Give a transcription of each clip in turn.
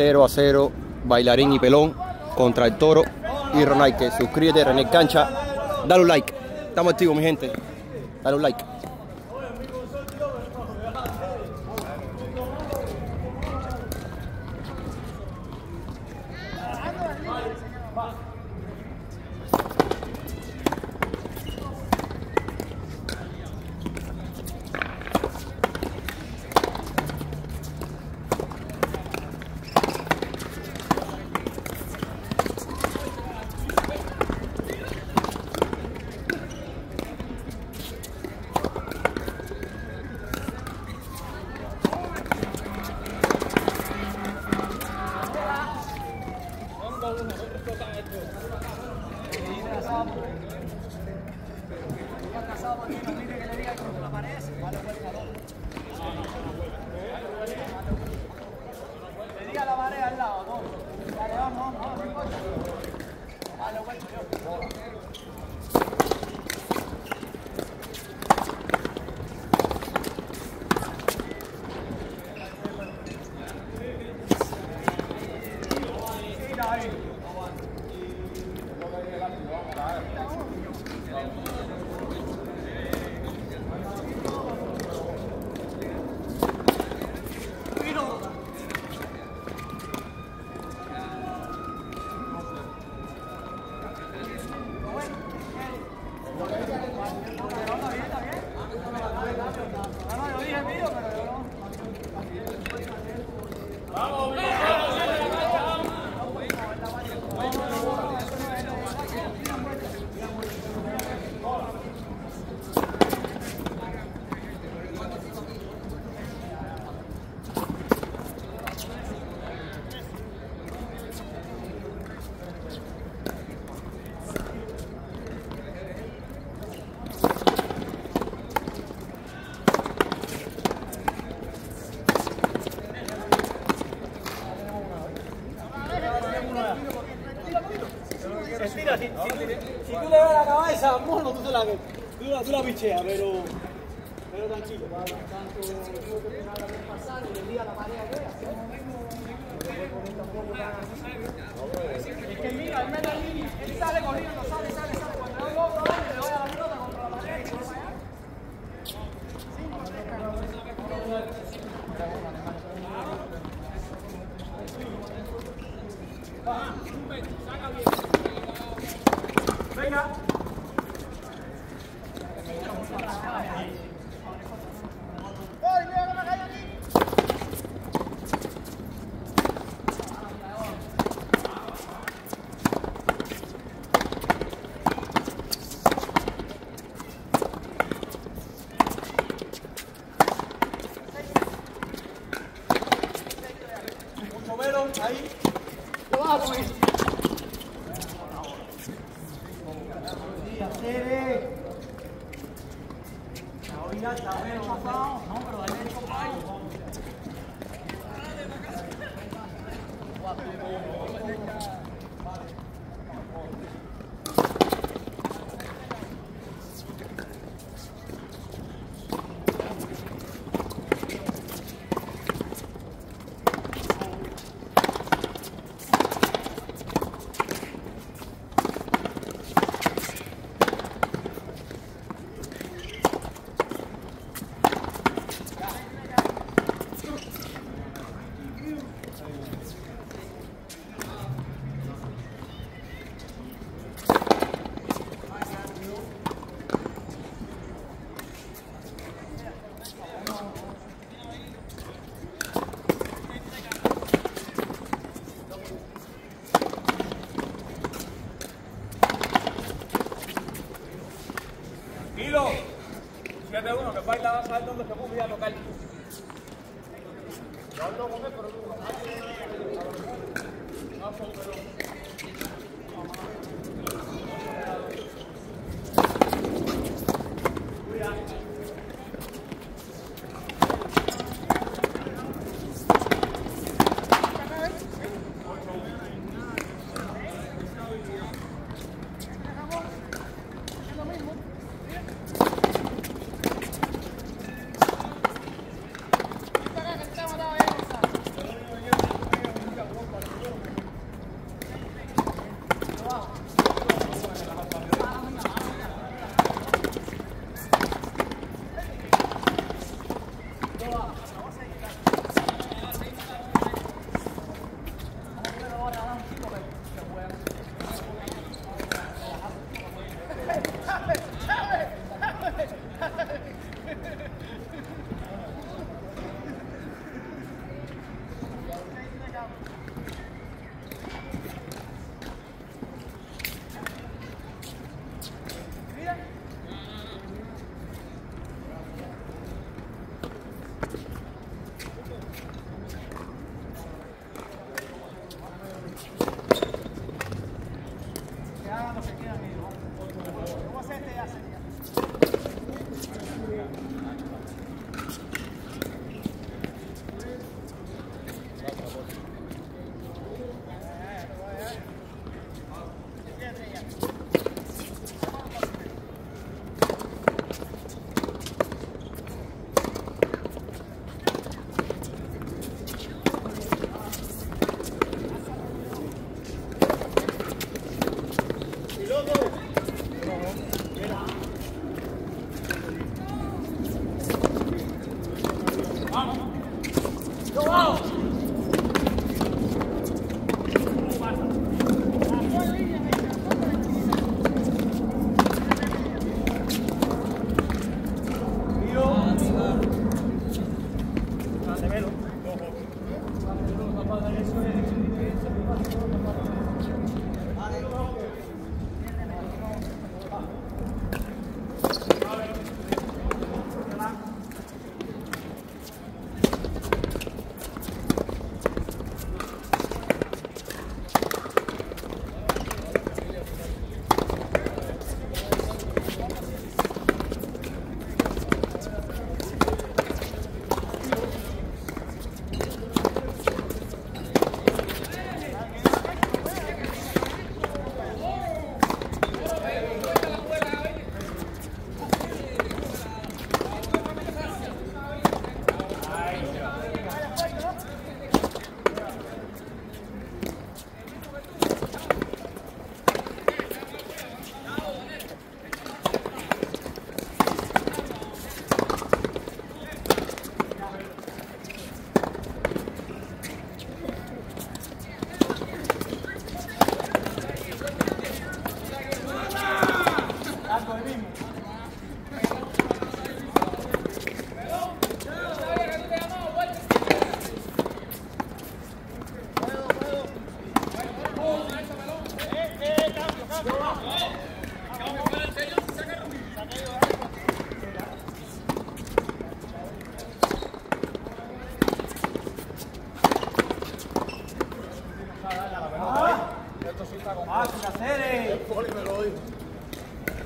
0 a 0, Bailarín y Pelón contra el Toro y Ronalque. Suscríbete, René Cancha, dale un like. Estamos activos, mi gente. Dale un like. Tú le das la cabeza, mono, tú, la, tú, tú la picheas, pero, pero tranquilo. Tanto pegar la Es que mira, línea, él sale corriendo, sale, sale, sale. Cuando le doy a la contra la allá.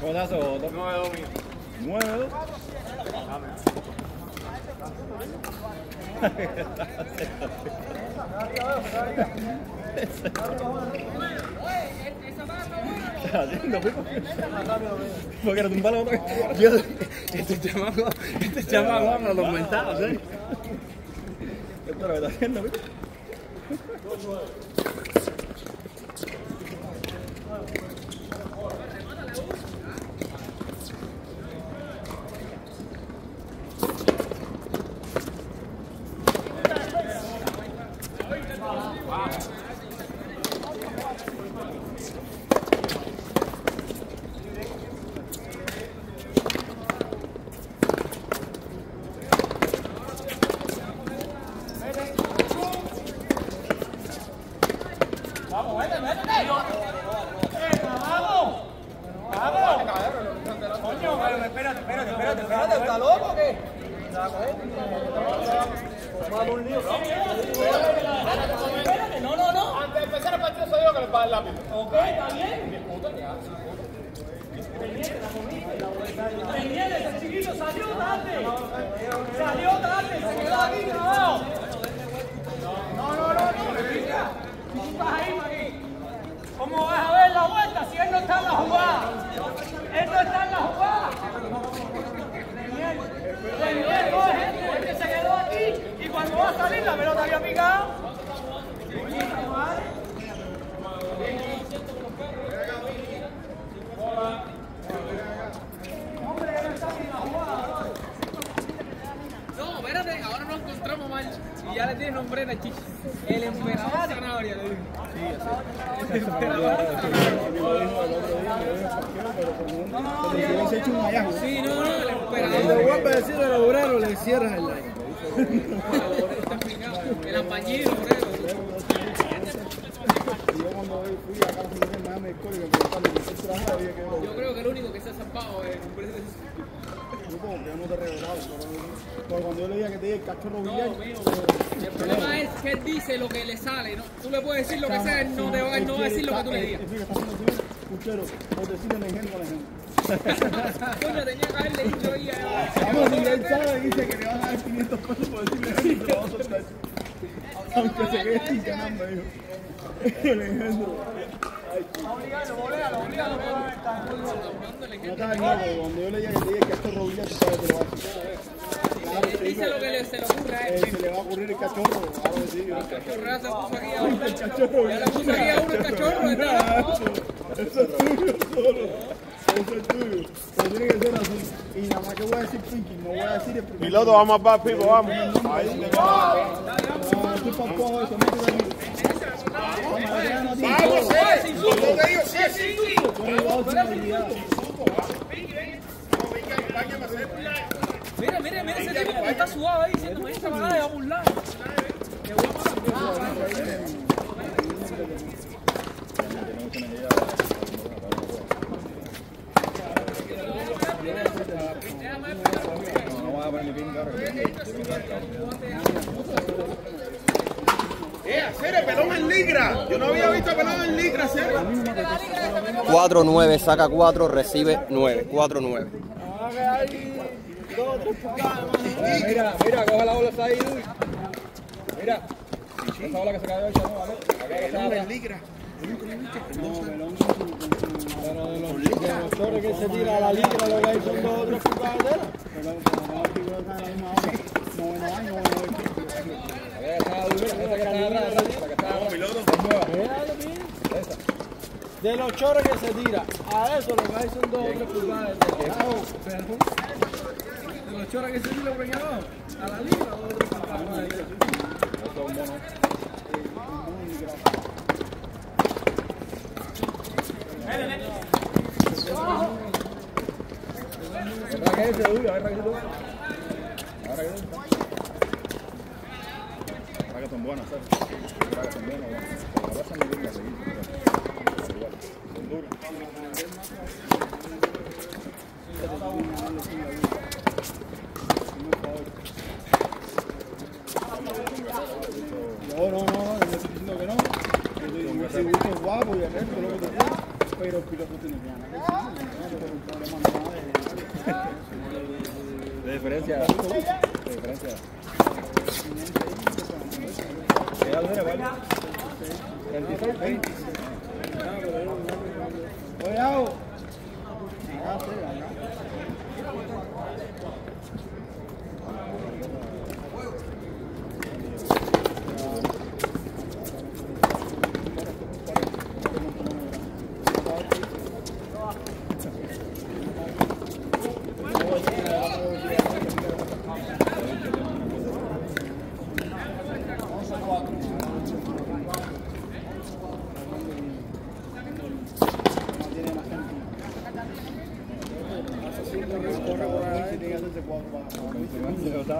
Codazo, dos. Nueve. ¿Qué estás haciendo, Pipo? Porque era un palo otro. Yo, este chamaco, este chamaco habla los mentales, ¿eh? ¿Qué es lo que estás haciendo, Pipo? Antes de empezar el partido soy yo que le paga el lápiz. Daniel, ese chiquito salió tarde. Salió tarde, se quedó aquí grabado. No, no, no, no. Tú. ¿Cómo vas a ver la vuelta si él no está en la jugada? Él no está en la jugada. Daniel, Daniel, no, gente, este se quedó aquí y cuando va a salir la pelota había picado. No, espérate, ahora nos encontramos mal. Y ya le tienes nombre de chichi. El emperador de Zanahoria, le digo. El emperador de Zanahoria. Se hecho un hallazgo. Sí, no, no, el Le emperador. vuelve a decir al obrero, le cierras el like. El apañido, obrero. Yo cuando fui acá a Código, me había que ver. Yo creo que el único que se ha zampado es el hombre de Yo no te he revelado. pero- cuando yo le dije que te dije el cachorro No, billar, mío. El problema es que él dice lo que le sale, ¿no? Tú le puedes decir lo que sea, él no, te va, él no va a decir lo que tú le digas. Fíjate, está haciendo así, puchero, por decirle la gente a la gente. Coño, tenía que haberle dicho ahí a... Vamos, si él sabe, dice que le van a dar 500 pesos por decirle te lo vamos a soltar. Aunque se quede sin ganar, me dijo. El Alejandro. No estaba en loco, cuando yo le dije que cachorro billar, tú sabes que lo va a hacer. Dice lo que le, se le ocurre a Eh, él. se le va a ocurrir el cachorro, el Cachorra se puso aquí a uno. El cachorro Ya le puso aquí a uno el cachorro. Eso es tuyo solo. Eso es tuyo. Pero tiene que ser así. Y nada más que voy a decir Pinky, no voy a decir el primer Piloto, vamos a people, vamos. Ahí. No, estoy para cojo eso, métete aquí. Vamos, eres igual sin habilidad. Mira, mira, mira ese tipo que está sudado ahí diciendo, me esta manada de a un lado. Que voy a parar. Eh, hacer el pelón en ligra. Yo no había visto pelón en ligra, hacer. 4-9, saca 4, recibe 9. 4-9. Mira, mira, coge la bola ahí, Luis. Mira. Esa bola que se cayó esa no, ¿vale? Ligra. Pero de los, torres que se tira la ligra, lo que hay son dos o tres pulgadas de los chores que se tira a eso, lo que son dos o tres de los choras que se abajo, a la libra o otro papá. ¿Verdad guapo y el resto, pero el piloto tiene. De... Diferencia. De diferencia. ¿Qué dura, vale? 36, 20. Oye, hago. Acá, sí, acá. Un año te ha arrancado la patada. La patada. Hecha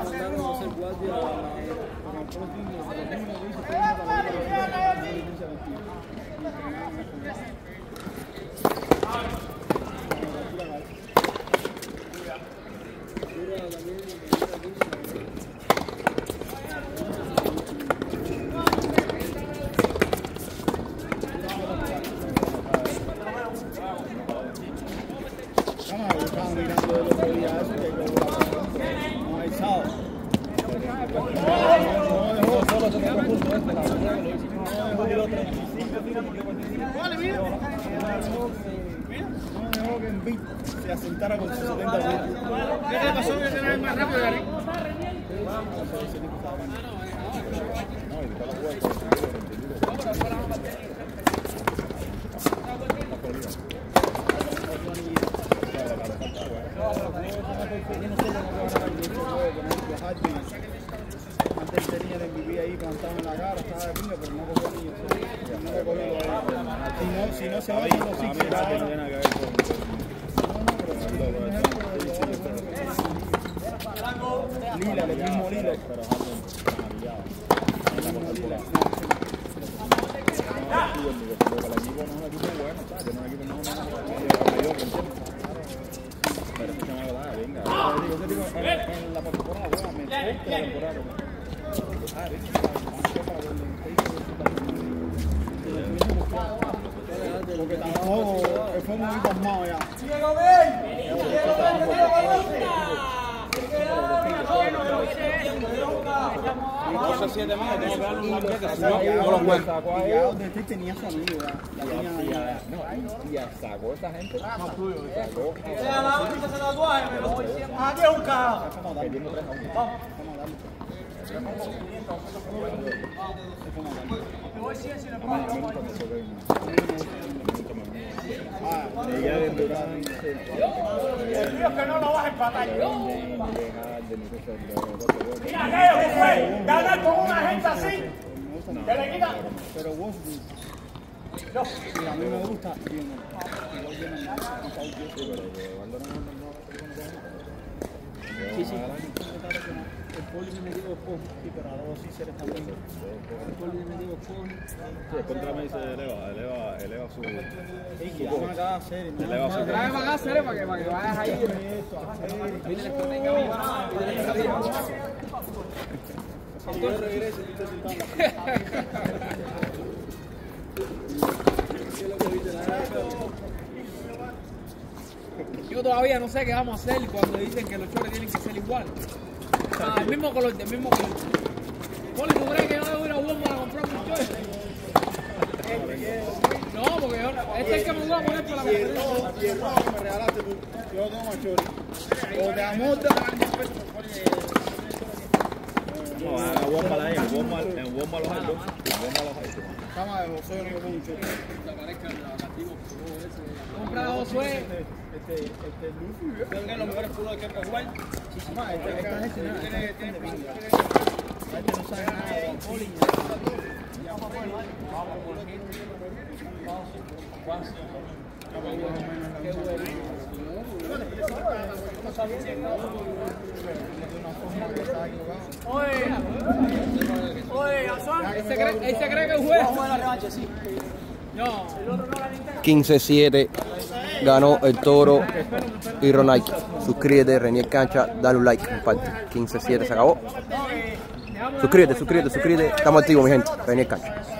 así de. Vale, mira. No dejó que en beat se asentara con sus 70 puntos. ¿Qué le pasó? Que más rápido, Gary. No, y después la jugada. Antes tenía el MVP ahí plantado en la cara, estaba de pinga, pero no cogió ni eso. No le cogió lo Si no, se va con los six ahora. No, no, pero sí, Lila, el mismo Lila. Venga. En la temporada, me gusta la temporada. Porque tampoco fue muy ya. Más, que no, no no, de Durán, El tío que no lo vas a empatar. Mira fue. Ganar con una gente así. Que le quita. Pero vos, y a mí me gusta. no. No- no. Sí, sí. El poli me dijo con, sí, pero ahora sí se le está viendo. El poli me dijo con. Sí, contra me dice eleva, eleva, eleva su. Sí, que llaman acá a hacer. ¿no? Eleva su. Trae para acá, Cere, para que, para que vayas ahí. Que Yo todavía no sé qué vamos a hacer cuando dicen que los chores tienen que ser iguales. Ah, el mismo color, del mismo color. Poli, ¿tú crees que yo debo ir a Walmart a comprar un chore? No, porque yo, este es el que me voy a poner para la conferencia. Y el rojo que me regalaste tú, yo lo tengo. O te amorda. No, haga Walmart ahí, en Walmart, en Walmart los dos. Cama de yo no chori. Compra Josué. Este, este, Luffy, ¿eh? Tengo los mejores jugadores que hay que jugar. Esta, gente no sabe nada de nada. Oye, oye, se cree, se cree que sí. No. 15-7 ganó el toro y Ronike. Suscríbete, Renier Cancha, dale un like, comparte. 15-7 se acabó. Suscríbete, suscríbete, suscríbete. Estamos activos, mi gente. Renier Cancha.